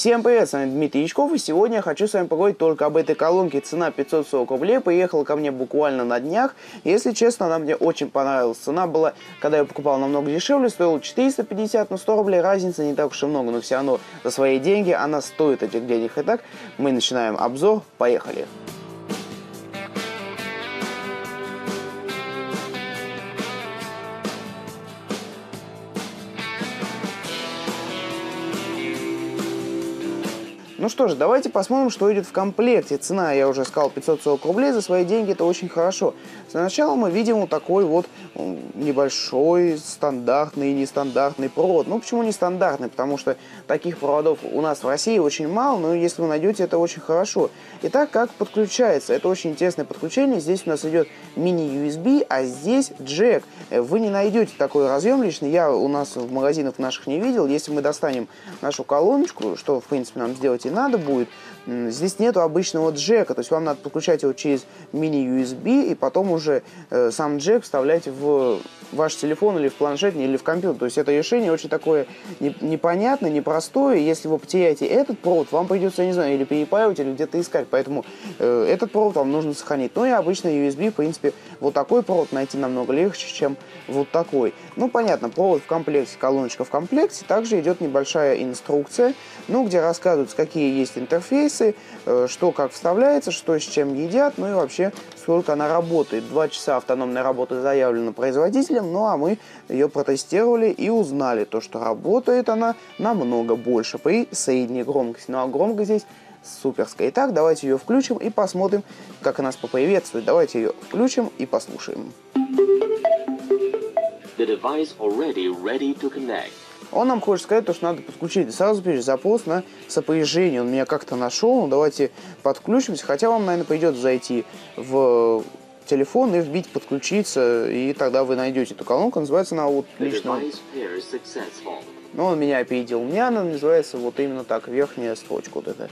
Всем привет, с вами Дмитрий Ячков, и сегодня я хочу с вами поговорить только об этой колонке. Цена 540 рублей, приехала ко мне буквально на днях. Если честно, она мне очень понравилась. Цена была, когда я покупал, намного дешевле, стоила 450, но 100 рублей разница не так уж и много, но все равно за свои деньги она стоит этих денег. Итак, мы начинаем обзор, поехали. Ну что же, давайте посмотрим, что идет в комплекте. Цена, я уже сказал, 540 рублей за свои деньги, это очень хорошо. Сначала мы видим вот такой вот небольшой стандартный и нестандартный провод. Ну, почему нестандартный? Потому что таких проводов у нас в России очень мало, но если вы найдете, это очень хорошо. Итак, как подключается? Это очень интересное подключение. Здесь у нас идет мини-USB, а здесь джек. Вы не найдете такой разъем лично. Я у нас в магазинах наших не видел. Если мы достанем нашу колоночку, что, в принципе, нам сделать и надо будет, здесь нету обычного джека, то есть вам надо подключать его через мини-USB и потом уже э, сам джек вставлять в ваш телефон или в планшет, или в компьютер. То есть это решение очень такое непонятное, непростое. Если вы потеряете этот провод, вам придется, я не знаю, или перепаивать, или где-то искать. Поэтому э, этот провод вам нужно сохранить. Ну и обычно USB, в принципе, вот такой провод найти намного легче, чем вот такой. Ну, понятно, провод в комплекте, колоночка в комплекте. Также идет небольшая инструкция, ну, где рассказываются, какие есть интерфейсы, э, что как вставляется, что с чем едят, ну и вообще сколько она работает. Два часа автономной работы заявлено производителем, ну а мы ее протестировали и узнали то, что работает она намного больше при средней громкости. Ну а громкость здесь суперская. Итак, давайте ее включим и посмотрим, как она нас поприветствует. Давайте ее включим и послушаем. The device already ready to connect. Он нам хочет сказать, то, что надо подключить. Сразу пишет запрос на сопряжение. Он меня как-то нашел. Ну, давайте подключимся. Хотя вам, наверное, придется зайти в телефон и вбить подключиться, и тогда вы найдете эту колонку. Называется она вот лично... Ну, он меня опередил. У меня она называется вот именно так, верхняя строчка вот эта.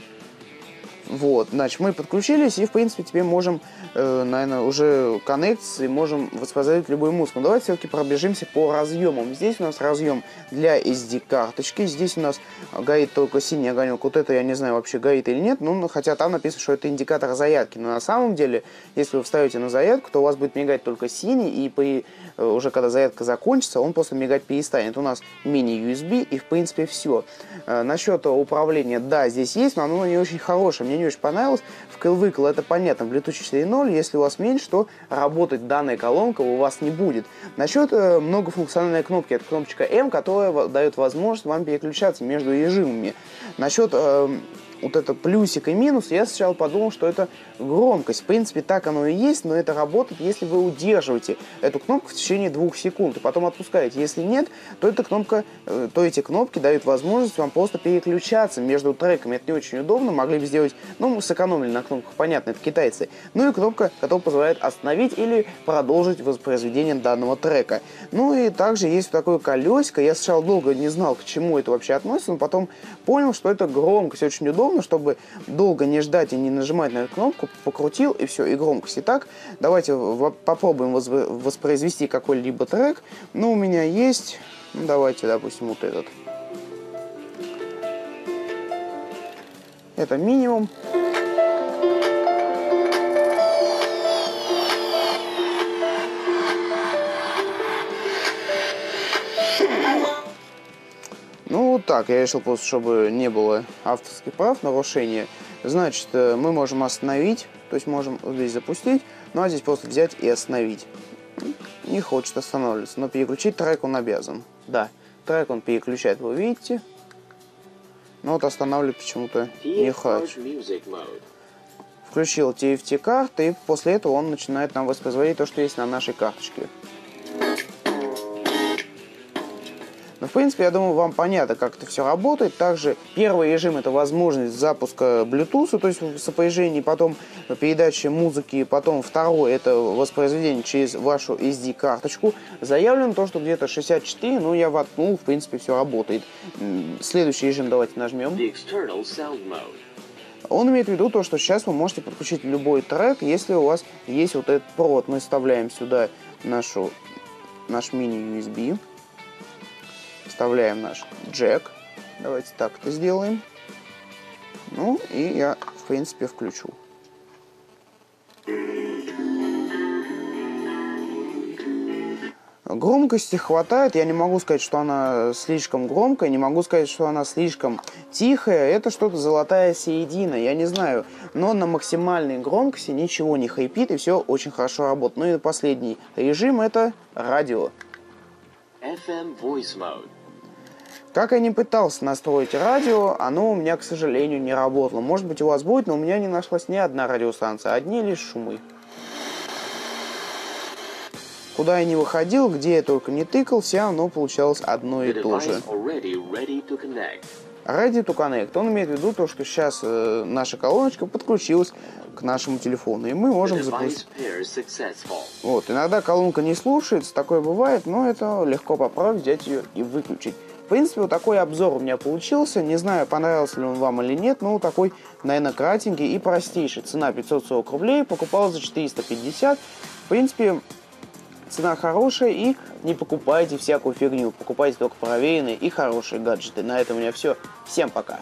Вот, значит, мы подключились и, в принципе, теперь можем, э, наверное, уже коннектиться и можем воспроизводить любую музыку. Но давайте все-таки пробежимся по разъемам. Здесь у нас разъем для SD-карточки. Здесь у нас горит только синий огонек. Вот это я не знаю, вообще горит или нет. Ну, хотя там написано, что это индикатор зарядки. Но на самом деле, если вы вставите на зарядку, то у вас будет мигать только синий. И при, э, уже когда зарядка закончится, он просто мигать перестанет. У нас мини-USB и, в принципе, все. Э, насчет управления, да, здесь есть, но оно не очень хорошее. Мне не очень понравилось. В Выкл это понятно, Bluetooth 4.0, если у вас меньше, то работать данная колонка у вас не будет. Насчет э, многофункциональной кнопки, это кнопочка M, которая дает возможность вам переключаться между режимами. Насчет э, вот это плюсик и минус, я сначала подумал, что это громкость. В принципе, так оно и есть, но это работает, если вы удерживаете эту кнопку в течение двух секунд и потом отпускаете. Если нет, то эта кнопка, э, то эти кнопки дают возможность вам просто переключаться между треками. Это не очень удобно, могли бы сделать, ну, мы сэкономили на кнопках, понятно, это китайцы. Ну и кнопка, которая позволяет остановить или продолжить воспроизведение данного трека. Ну и также есть такое колесико, я сначала долго не знал, к чему это вообще относится, но потом понял, что это громкость, очень удобно удобно, чтобы долго не ждать и не нажимать на эту кнопку, покрутил и все, и громкость. Итак, давайте попробуем воспроизвести какой-либо трек. Ну, у меня есть, ну, давайте, допустим, вот этот. Это минимум. Так, я решил просто, чтобы не было авторских прав, нарушения. Значит, э, мы можем остановить, то есть можем здесь запустить, ну а здесь просто взять и остановить. Не хочет останавливаться, но переключить трек он обязан. Да, трек он переключает, вы видите. Но вот останавливать почему-то не хочет. Включил TFT карты, и после этого он начинает нам воспроизводить то, что есть на нашей карточке. Но, в принципе, я думаю, вам понятно, как это все работает. Также первый режим – это возможность запуска Bluetooth, то есть в сопряжении, потом передача музыки, потом второй – это воспроизведение через вашу SD-карточку. Заявлено то, что где-то 64, ну, я воткнул, в принципе, все работает. Следующий режим давайте нажмем. Он имеет в виду то, что сейчас вы можете подключить любой трек, если у вас есть вот этот провод. Мы вставляем сюда нашу, наш мини-USB. Вставляем наш джек. Давайте так это сделаем. Ну, и я, в принципе, включу. Громкости хватает, я не могу сказать, что она слишком громкая, не могу сказать, что она слишком тихая, это что-то золотая середина, я не знаю, но на максимальной громкости ничего не хрипит и все очень хорошо работает. Ну и последний режим это радио. FM Voice Mode. Как я не пытался настроить радио, оно у меня, к сожалению, не работало. Может быть, у вас будет, но у меня не нашлась ни одна радиостанция, одни лишь шумы. Куда я не выходил, где я только не тыкал, все равно получалось одно и то же. Ready to connect. Он имеет в виду то, что сейчас э, наша колоночка подключилась к нашему телефону, и мы можем запустить. Вот, иногда колонка не слушается, такое бывает, но это легко поправить, взять ее и выключить. Принципе, вот такой обзор у меня получился. Не знаю, понравился ли он вам или нет, но такой, наверное, кратенький и простейший. Цена 540 рублей, покупал за 450. В принципе, цена хорошая и не покупайте всякую фигню. Покупайте только проверенные и хорошие гаджеты. На этом у меня все. Всем пока.